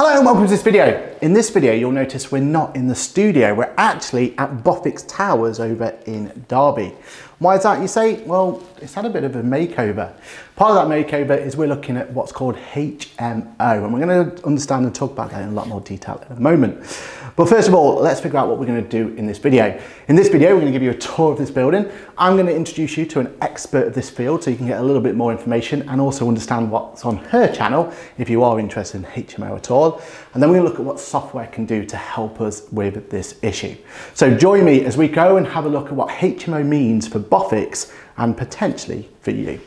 Hello and welcome to this video. In this video, you'll notice we're not in the studio. We're actually at Boffix Towers over in Derby. Why is that, you say? Well, it's had a bit of a makeover. Part of that makeover is we're looking at what's called HMO, and we're going to understand and talk about that in a lot more detail in a moment. But first of all, let's figure out what we're going to do in this video. In this video, we're going to give you a tour of this building. I'm going to introduce you to an expert of this field so you can get a little bit more information and also understand what's on her channel if you are interested in HMO at all. And then we're going to look at what software can do to help us with this issue. So join me as we go and have a look at what HMO means for Boffix and potentially for you.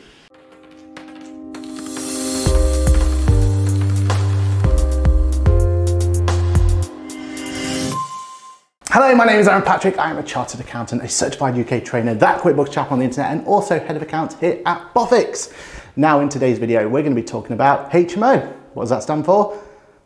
Hello, my name is Aaron Patrick. I am a chartered accountant, a certified UK trainer, that QuickBooks chap on the internet, and also head of accounts here at Boffix. Now, in today's video, we're going to be talking about HMO. What does that stand for?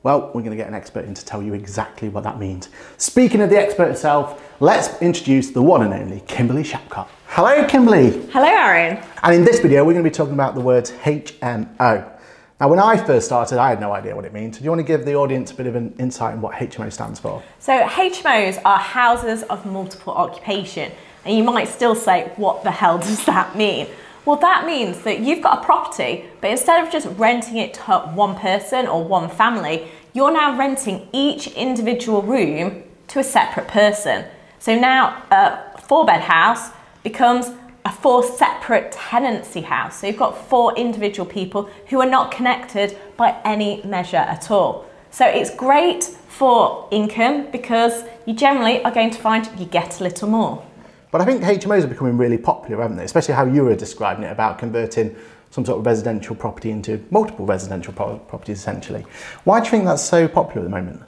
Well, we're going to get an expert in to tell you exactly what that means. Speaking of the expert herself, let's introduce the one and only Kimberley Shapcott. Hello, Kimberley. Hello, Aaron. And in this video, we're going to be talking about the words HMO. Now, when I first started, I had no idea what it means. Do you want to give the audience a bit of an insight on what HMO stands for? So, HMOs are houses of multiple occupation. And you might still say, what the hell does that mean? Well, that means that you've got a property, but instead of just renting it to one person or one family, you're now renting each individual room to a separate person. So now a four bed house becomes a four separate tenancy house. So you've got four individual people who are not connected by any measure at all. So it's great for income because you generally are going to find you get a little more. But I think HMOs are becoming really popular, haven't they? Especially how you were describing it about converting some sort of residential property into multiple residential pro properties essentially. Why do you think that's so popular at the moment?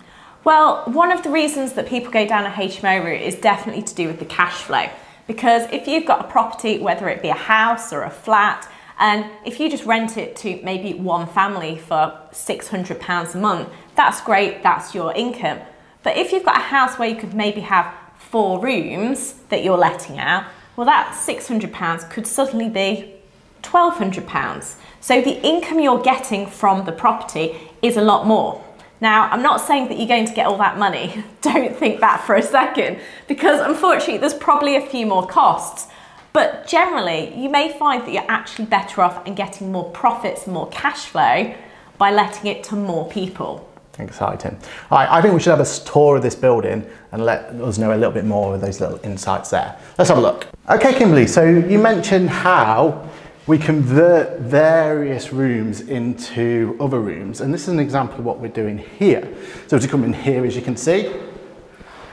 Well, one of the reasons that people go down a HMO route is definitely to do with the cash flow. Because if you've got a property, whether it be a house or a flat, and if you just rent it to maybe one family for £600 a month, that's great, that's your income. But if you've got a house where you could maybe have four rooms that you're letting out, well, that £600 could suddenly be £1,200. So the income you're getting from the property is a lot more. Now, I'm not saying that you're going to get all that money. Don't think that for a second, because unfortunately, there's probably a few more costs. But generally, you may find that you're actually better off and getting more profits, and more cash flow by letting it to more people. Exciting. All right, I think we should have a tour of this building and let us know a little bit more of those little insights there. Let's have a look. Okay, Kimberley, so you mentioned how we convert various rooms into other rooms, and this is an example of what we're doing here. So to come in here, as you can see,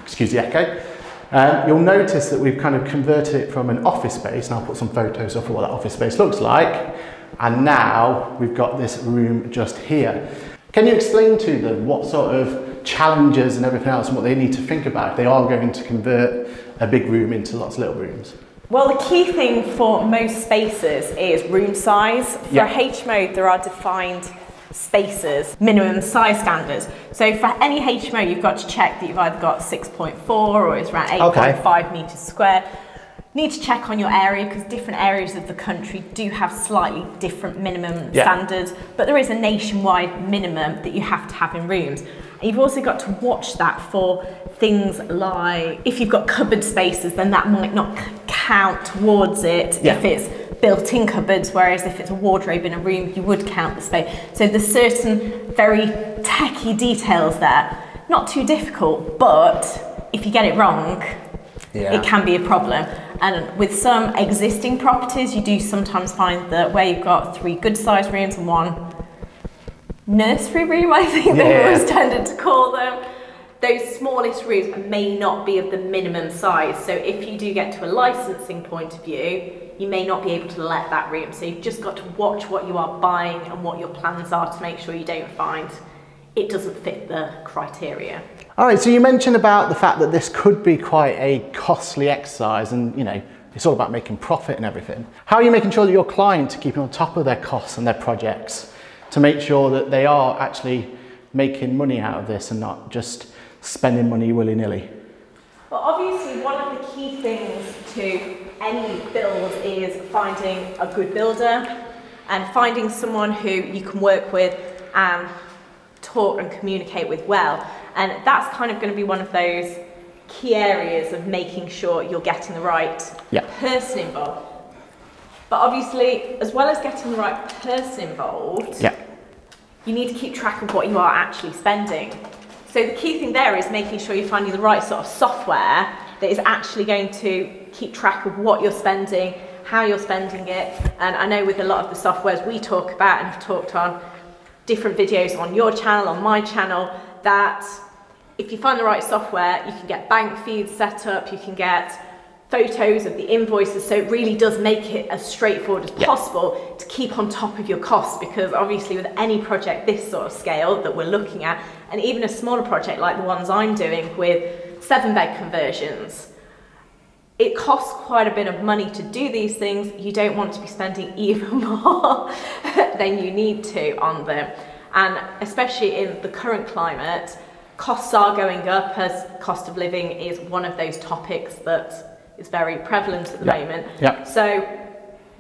excuse the echo, um, you'll notice that we've kind of converted it from an office space, and I'll put some photos of what that office space looks like, and now we've got this room just here. Can you explain to them what sort of challenges and everything else and what they need to think about if they are going to convert a big room into lots of little rooms? Well, the key thing for most spaces is room size. For yeah. HMO, there are defined spaces, minimum size standards. So for any HMO, you've got to check that you've either got 6.4 or it's around 8.5 okay. metres square. Need to check on your area because different areas of the country do have slightly different minimum yeah. standards, but there is a nationwide minimum that you have to have in rooms. And you've also got to watch that for things like if you've got cupboard spaces, then that might not count towards it yeah. if it's built-in cupboards, whereas if it's a wardrobe in a room, you would count the space. So there's certain very techy details there. Not too difficult, but if you get it wrong, yeah. it can be a problem. And with some existing properties, you do sometimes find that where you've got three good sized rooms and one nursery room, I think yeah. they always tended to call them, those smallest rooms may not be of the minimum size. So if you do get to a licensing point of view, you may not be able to let that room. So you've just got to watch what you are buying and what your plans are to make sure you don't find it doesn't fit the criteria. All right, so you mentioned about the fact that this could be quite a costly exercise and, you know, it's all about making profit and everything. How are you making sure that your clients are keeping on top of their costs and their projects to make sure that they are actually making money out of this and not just spending money willy-nilly? Well, obviously one of the key things to any build is finding a good builder and finding someone who you can work with and talk and communicate with well. And that's kind of going to be one of those key areas of making sure you're getting the right yeah. person involved. But obviously, as well as getting the right person involved, yeah. you need to keep track of what you are actually spending. So the key thing there is making sure you're finding the right sort of software that is actually going to keep track of what you're spending, how you're spending it. And I know with a lot of the softwares we talk about and have talked on different videos on your channel, on my channel, that if you find the right software, you can get bank feeds set up, you can get photos of the invoices, so it really does make it as straightforward as possible to keep on top of your costs because obviously with any project this sort of scale that we're looking at, and even a smaller project like the ones I'm doing with seven bed conversions, it costs quite a bit of money to do these things. You don't want to be spending even more than you need to on them. And especially in the current climate, costs are going up as cost of living is one of those topics that is very prevalent at the yeah. moment. Yeah. So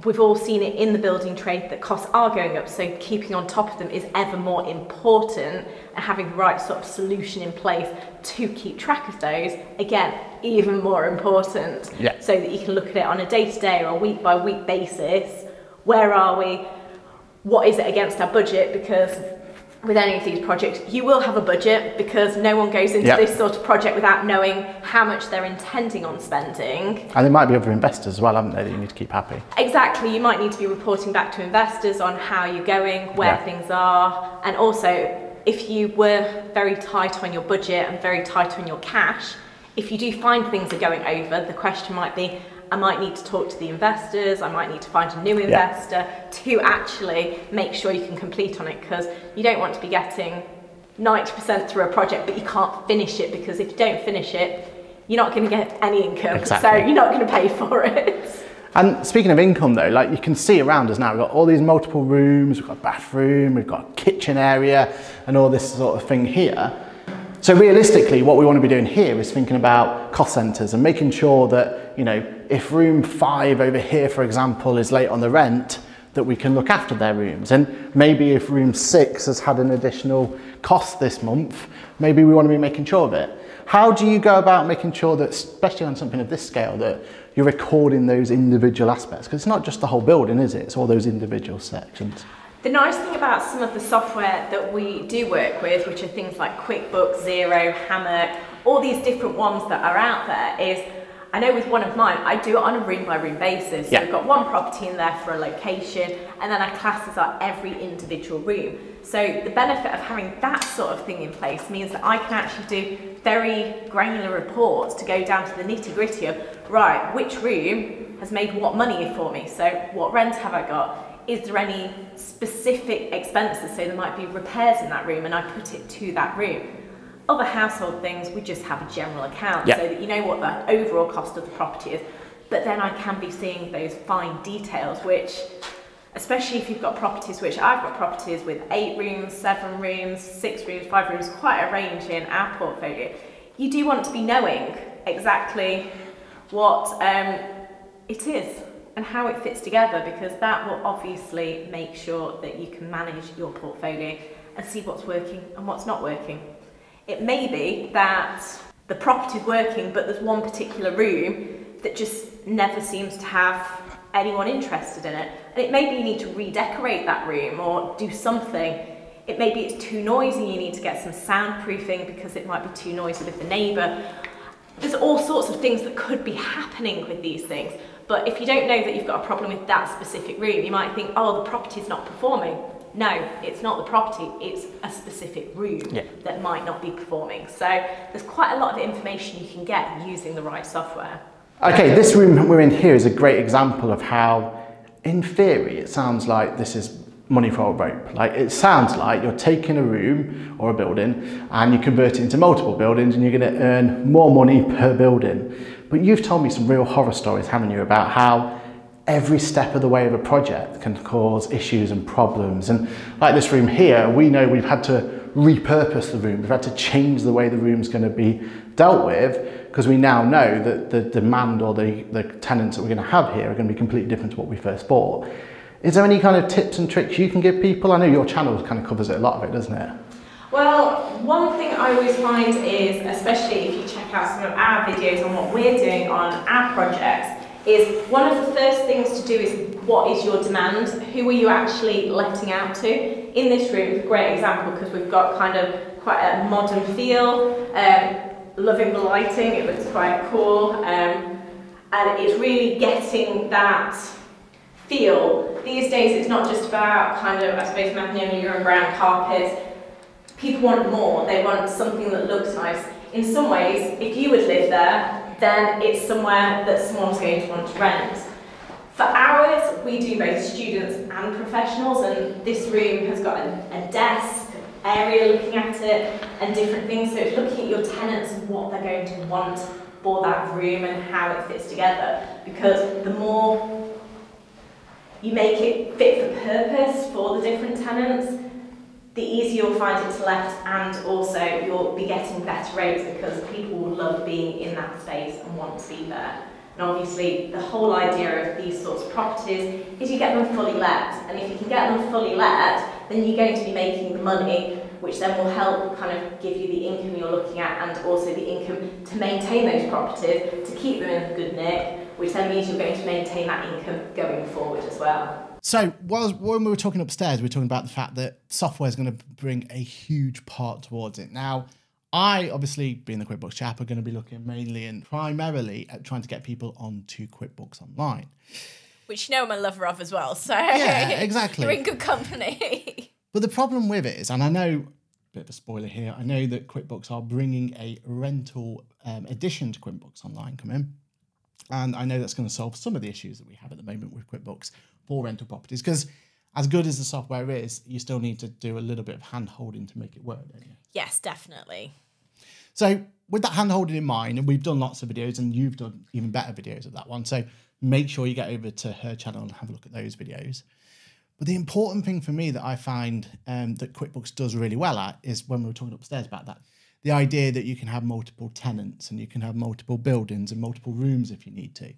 we've all seen it in the building trade that costs are going up so keeping on top of them is ever more important and having the right sort of solution in place to keep track of those again even more important yeah. so that you can look at it on a day-to-day or a week by week basis where are we what is it against our budget because with any of these projects, you will have a budget because no one goes into yep. this sort of project without knowing how much they're intending on spending. And there might be other investors as well, haven't they, that you need to keep happy? Exactly. You might need to be reporting back to investors on how you're going, where yeah. things are, and also if you were very tight on your budget and very tight on your cash, if you do find things are going over, the question might be, I might need to talk to the investors, I might need to find a new investor yeah. to actually make sure you can complete on it because you don't want to be getting 90% through a project but you can't finish it because if you don't finish it, you're not going to get any income, exactly. so you're not going to pay for it. And speaking of income though, like you can see around us now, we've got all these multiple rooms, we've got a bathroom, we've got a kitchen area and all this sort of thing here. So realistically, what we want to be doing here is thinking about cost centers and making sure that, you know, if room five over here, for example, is late on the rent, that we can look after their rooms. And maybe if room six has had an additional cost this month, maybe we want to be making sure of it. How do you go about making sure that, especially on something of this scale, that you're recording those individual aspects? Because it's not just the whole building, is it? It's all those individual sections. The nice thing about some of the software that we do work with, which are things like QuickBooks, Xero, Hammock, all these different ones that are out there is I know with one of mine, I do it on a room by room basis. Yeah. So we've got one property in there for a location, and then our classes are every individual room. So the benefit of having that sort of thing in place means that I can actually do very granular reports to go down to the nitty gritty of, right, which room has made what money for me? So what rent have I got? Is there any specific expenses? So there might be repairs in that room and I put it to that room. Other household things, we just have a general account so that you know what the overall cost of the property is. But then I can be seeing those fine details, which, especially if you've got properties, which I've got properties with eight rooms, seven rooms, six rooms, five rooms, quite a range in our portfolio. You do want to be knowing exactly what um, it is and how it fits together because that will obviously make sure that you can manage your portfolio and see what's working and what's not working. It may be that the property's working but there's one particular room that just never seems to have anyone interested in it. And it may be you need to redecorate that room or do something. It may be it's too noisy, you need to get some soundproofing because it might be too noisy with the neighbour. There's all sorts of things that could be happening with these things. But if you don't know that you've got a problem with that specific room, you might think, oh, the property's not performing. No, it's not the property, it's a specific room yeah. that might not be performing. So there's quite a lot of information you can get using the right software. Okay, this room we're in here is a great example of how, in theory, it sounds like this is money for a rope. Like it sounds like you're taking a room or a building and you convert it into multiple buildings and you're going to earn more money per building. But you've told me some real horror stories, haven't you, about how every step of the way of a project can cause issues and problems. And like this room here, we know we've had to repurpose the room. We've had to change the way the room's going to be dealt with because we now know that the demand or the, the tenants that we're going to have here are going to be completely different to what we first bought. Is there any kind of tips and tricks you can give people? I know your channel kind of covers it a lot of it, doesn't it? Well, one thing I always find is, especially if you check out some of our videos on what we're doing on our projects, is one of the first things to do is what is your demand? Who are you actually letting out to? In this room, a great example because we've got kind of quite a modern feel, um, loving the lighting, it looks quite cool, um, and it's really getting that feel. These days it's not just about kind of, I suppose, magnolia and brown carpets, people want more, they want something that looks nice. In some ways, if you would live there, then it's somewhere that someone's going to want to rent. For ours, we do both students and professionals, and this room has got a, a desk, area looking at it, and different things. So it's looking at your tenants and what they're going to want for that room and how it fits together. Because the more you make it fit for purpose for the different tenants, the easier you'll find it to let and also you'll be getting better rates because people will love being in that space and want to be there. And obviously the whole idea of these sorts of properties is you get them fully let and if you can get them fully let then you're going to be making the money which then will help kind of give you the income you're looking at and also the income to maintain those properties, to keep them in good nick, which then means you're going to maintain that income going forward as well. So, when we were talking upstairs, we were talking about the fact that software is going to bring a huge part towards it. Now, I obviously, being the QuickBooks chap, are going to be looking mainly and primarily at trying to get people onto QuickBooks Online. Which you know I'm a lover of as well. So yeah, exactly. You're in good company. but the problem with it is, and I know, a bit of a spoiler here, I know that QuickBooks are bringing a rental um, addition to QuickBooks Online coming. And I know that's going to solve some of the issues that we have at the moment with QuickBooks for rental properties because as good as the software is, you still need to do a little bit of hand holding to make it work, don't you? Yes, definitely. So, with that hand holding in mind, and we've done lots of videos, and you've done even better videos of that one. So, make sure you get over to her channel and have a look at those videos. But the important thing for me that I find um, that QuickBooks does really well at is when we were talking upstairs about that the idea that you can have multiple tenants and you can have multiple buildings and multiple rooms if you need to.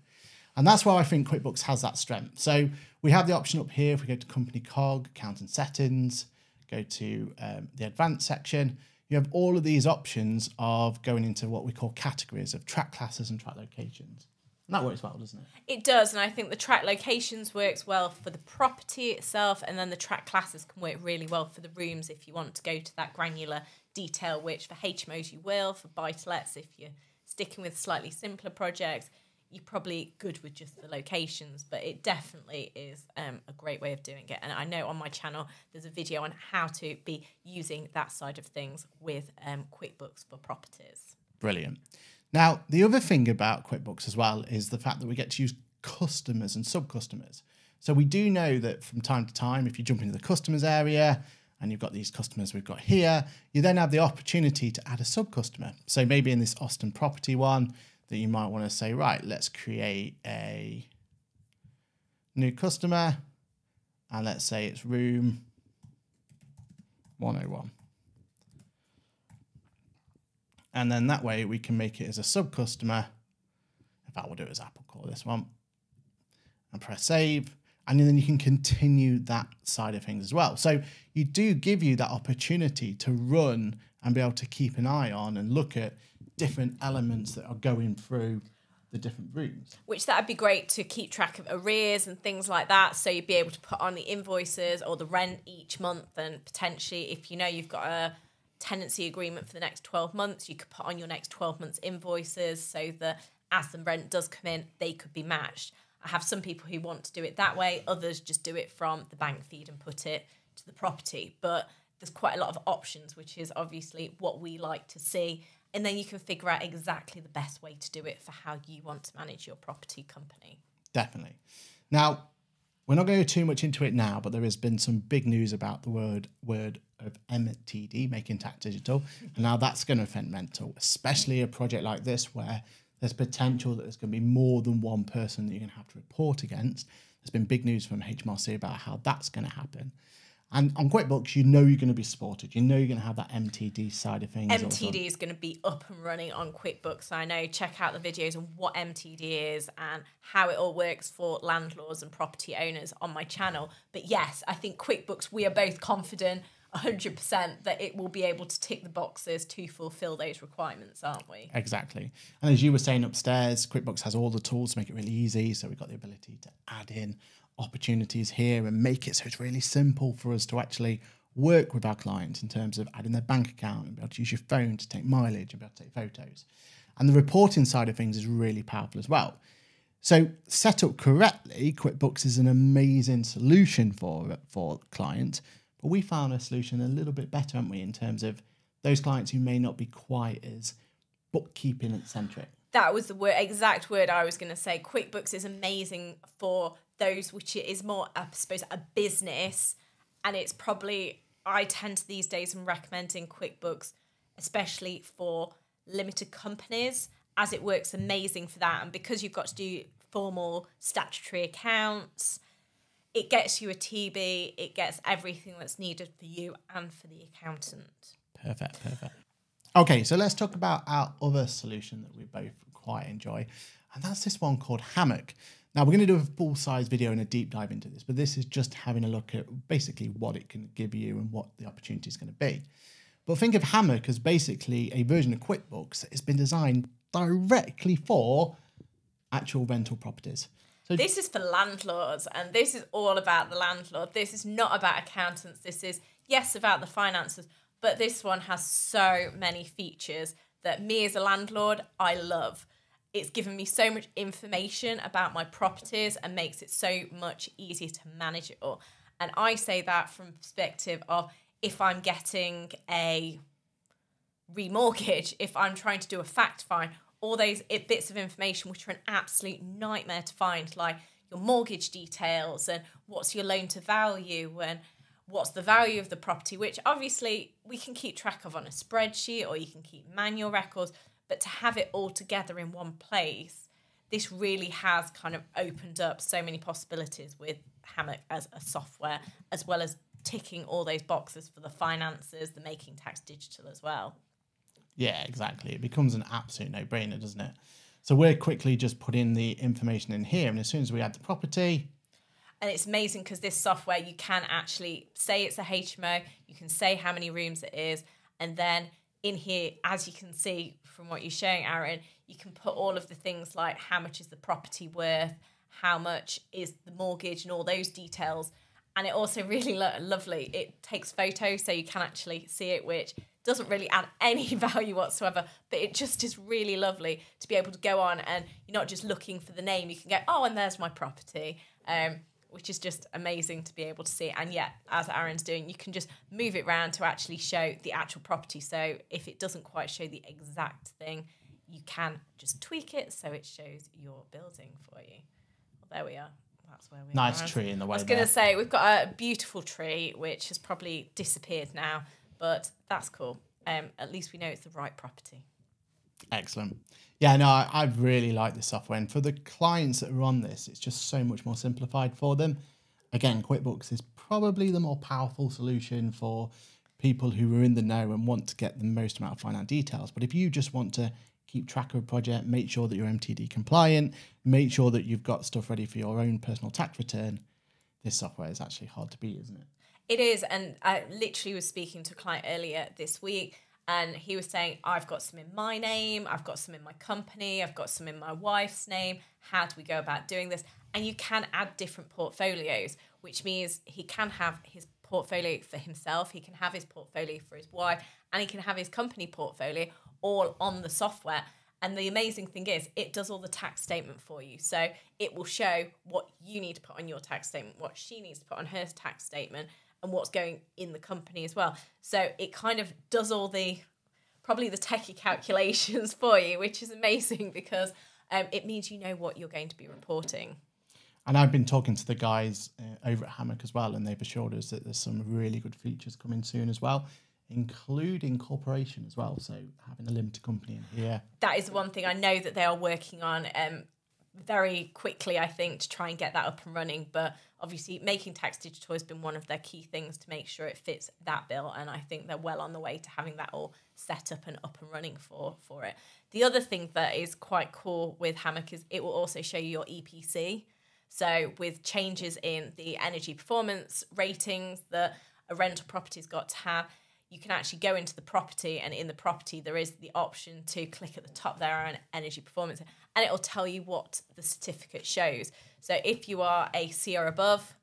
And that's why I think QuickBooks has that strength. So we have the option up here, if we go to company cog, account and settings, go to um, the advanced section, you have all of these options of going into what we call categories of track classes and track locations. And that works well, doesn't it? It does, and I think the track locations works well for the property itself, and then the track classes can work really well for the rooms if you want to go to that granular detail, which for HMOs you will, for buy to lets, if you're sticking with slightly simpler projects, you're probably good with just the locations, but it definitely is um, a great way of doing it. And I know on my channel there's a video on how to be using that side of things with um, QuickBooks for properties. Brilliant. Now, the other thing about QuickBooks as well is the fact that we get to use customers and sub customers. So we do know that from time to time, if you jump into the customers area, and you've got these customers we've got here, you then have the opportunity to add a sub customer. So maybe in this Austin property one that you might want to say, right, let's create a new customer and let's say it's room 101. And then that way we can make it as a sub customer. In fact, we'll do it as Applecore this one and press save and then you can continue that side of things as well. So you do give you that opportunity to run and be able to keep an eye on and look at different elements that are going through the different rooms. Which that would be great to keep track of arrears and things like that. So you'd be able to put on the invoices or the rent each month, and potentially, if you know you've got a tenancy agreement for the next 12 months, you could put on your next 12 months invoices so that as the rent does come in, they could be matched. I have some people who want to do it that way, others just do it from the bank feed and put it to the property. But there's quite a lot of options, which is obviously what we like to see. And then you can figure out exactly the best way to do it for how you want to manage your property company. Definitely. Now, we're not going to go too much into it now, but there has been some big news about the word word of MTD, making tax digital. And now that's going to affect mental, especially a project like this where there's potential that there's going to be more than one person that you're going to have to report against. There's been big news from HMRC about how that's going to happen. And on QuickBooks, you know you're going to be supported. You know you're going to have that MTD side of things. MTD is going to be up and running on QuickBooks. I know. Check out the videos on what MTD is and how it all works for landlords and property owners on my channel. But yes, I think QuickBooks, we are both confident. 100% that it will be able to tick the boxes to fulfill those requirements, aren't we? Exactly. And as you were saying upstairs, QuickBooks has all the tools to make it really easy. So we've got the ability to add in opportunities here and make it so it's really simple for us to actually work with our clients in terms of adding their bank account and be able to use your phone to take mileage and be able to take photos. And the reporting side of things is really powerful as well. So set up correctly, QuickBooks is an amazing solution for for clients. But we found a solution a little bit better, haven't we, in terms of those clients who may not be quite as bookkeeping centric. That was the word, exact word I was going to say. QuickBooks is amazing for those which is more, I suppose, a business, and it's probably I tend to these days am recommending QuickBooks, especially for limited companies, as it works amazing for that. And because you've got to do formal statutory accounts, it gets you a TB, it gets everything that's needed for you and for the accountant. Perfect, perfect. Okay, so let's talk about our other solution that we both quite enjoy, and that's this one called Hammock. Now, we're going to do a full size video and a deep dive into this, but this is just having a look at basically what it can give you and what the opportunity is going to be. But think of Hammock as basically a version of QuickBooks that has been designed directly for actual rental properties. So this is for landlords, and this is all about the landlord. This is not about accountants. This is, yes, about the finances, but this one has so many features that me as a landlord, I love. It's given me so much information about my properties and makes it so much easier to manage it all. And I say that from perspective of if I'm getting a remortgage, if I'm trying to do a fact find, all those bits of information which are an absolute nightmare to find, like your mortgage details and what's your loan to value and what's the value of the property, which obviously we can keep track of on a spreadsheet or you can keep manual records, but to have it all together in one place, this really has kind of opened up so many possibilities with Hammock as a software, as well as ticking all those boxes for the finances, the making tax digital as well. Yeah, exactly. It becomes an absolute no brainer, doesn't it? So we're quickly just putting the information in here, and as soon as we add the property, and it's amazing because this software you can actually say it's a HMO, you can say how many rooms it is, and then in here, as you can see from what you're showing, Aaron, you can put all of the things like how much is the property worth, how much is the mortgage, and all those details. And it also really lo- lovely. It takes photos, so you can actually see it, which doesn't really add any value whatsoever, but it just is really lovely to be able to go on and you're not just looking for the name. You can go, oh, and there's my property, um, which is just amazing to be able to see. And yet, as Aaron's doing, you can just move it around to actually show the actual property. So if it doesn't quite show the exact thing, you can just tweak it so it shows your building for you. Well, there we are. That's where we are. nice are. tree in the way. I was going to say we've got a beautiful tree which has probably disappeared now, but that's cool. Um, at least we know it's the right property. Excellent. Yeah, no, I, I really like the software. And for the clients that are on this, it's just so much more simplified for them. Again, QuickBooks is probably the more powerful solution for people who are in the know and want to get the most amount of finance details. But if you just want to keep track of a project, make sure that you're MTD compliant, make sure that you've got stuff ready for your own personal tax return, this software is actually hard to beat, isn't it? It is, and I literally was speaking to a client earlier this week, and he was saying, I've got some in my name, I've got some in my company, I've got some in my wife's name. How do we go about doing this? And you can add different portfolios, which means he can have his portfolio for himself, he can have his portfolio for his wife, and he can have his company portfolio all on the software. And the amazing thing is, it does all the tax statement for you. So it will show what you need to put on your tax statement, what she needs to put on her tax statement, and what's going in the company as well. So it kind of does all the probably the techie calculations for you, which is amazing because um, it means you know what you're going to be reporting. And I've been talking to the guys uh, over at Hammock as well, and they've assured us that there's some really good features coming soon as well, including corporation as well. So having a limited company in here. That is one thing I know that they are working on. Um, very quickly, I think, to try and get that up and running. But obviously, making tax digital has been one of their key things to make sure it fits that bill. And I think they're well on the way to having that all set up and up and running for, for it. The other thing that is quite cool with Hammock is it will also show you your EPC. So, with changes in the energy performance ratings that a rental property's got to have, you can actually go into the property and in the property there is the option to click at the top there on energy performance and it will tell you what the certificate shows. So if you are a C or above,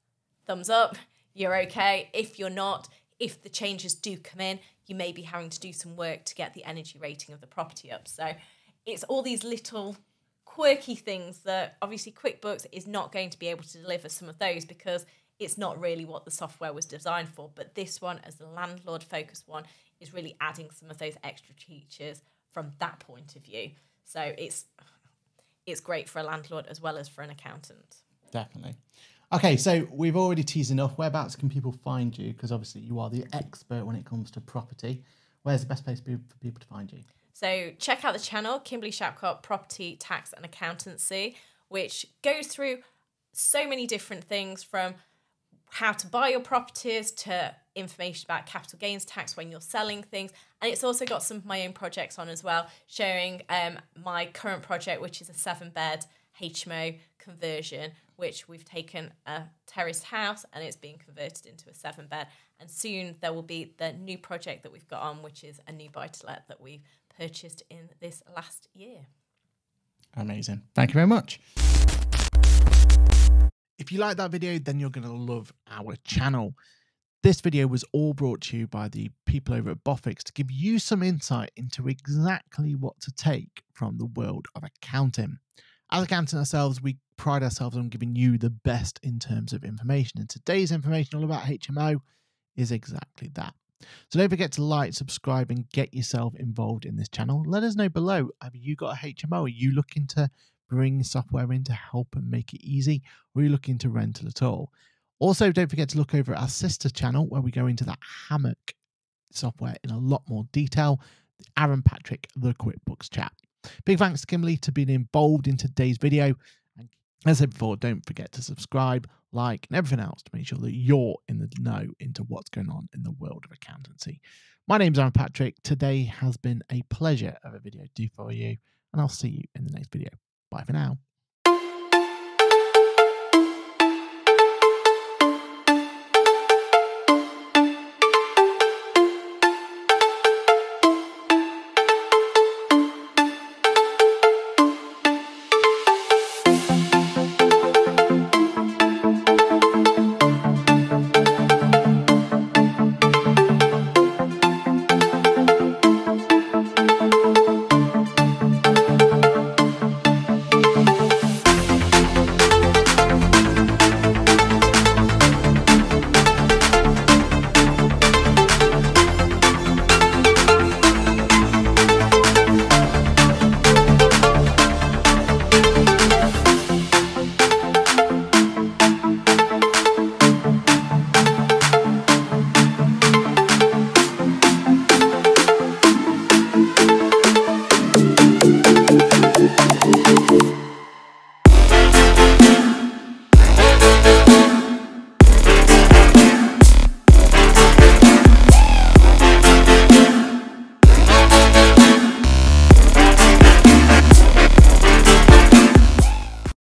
thumbs up, you're okay. If you're not, if the changes do come in, you may be having to do some work to get the energy rating of the property up. So it's all these little quirky things that obviously QuickBooks is not going to be able to deliver some of those because it's not really what the software was designed for. But this one, as the landlord focused one, is really adding some of those extra features from that point of view. So it's it's great for a landlord as well as for an accountant. Definitely. Okay, so we've already teased enough. Whereabouts can people find you? Because obviously you are the expert when it comes to property. Where's the best place for people to find you? So check out the channel, Kimberley Shapcott Property Tax and Accountancy, which goes through so many different things from how to buy your properties to information about capital gains tax when you're selling things. And it's also got some of my own projects on as well, sharing um, my current project, which is a seven bed HMO conversion, which we've taken a terraced house and it's being converted into a seven bed. And soon there will be the new project that we've got on, which is a new buy to let that we've purchased in this last year. Amazing. Thank you very much. If you like that video, then you're going to love our channel. This video was all brought to you by the people over at Boffix to give you some insight into exactly what to take from the world of accounting. As accountants ourselves, we pride ourselves on giving you the best in terms of information. And today's information all about HMO is exactly that. So don't forget to like, subscribe, and get yourself involved in this channel. Let us know below have you got a HMO? Are you looking to bring software in to help and make it easy, or are you looking to rental at all? Also, don't forget to look over at our sister channel where we go into that hammock software in a lot more detail. Aaron Patrick, the QuickBooks chap. Big thanks to Kimberley to being involved in today's video. And as I said before, don't forget to subscribe, like, and everything else to make sure that you're in the know into what's going on in the world of accountancy. My name's Aaron Patrick. Today has been a pleasure of a video to do for you, and I'll see you in the next video. Bye for now.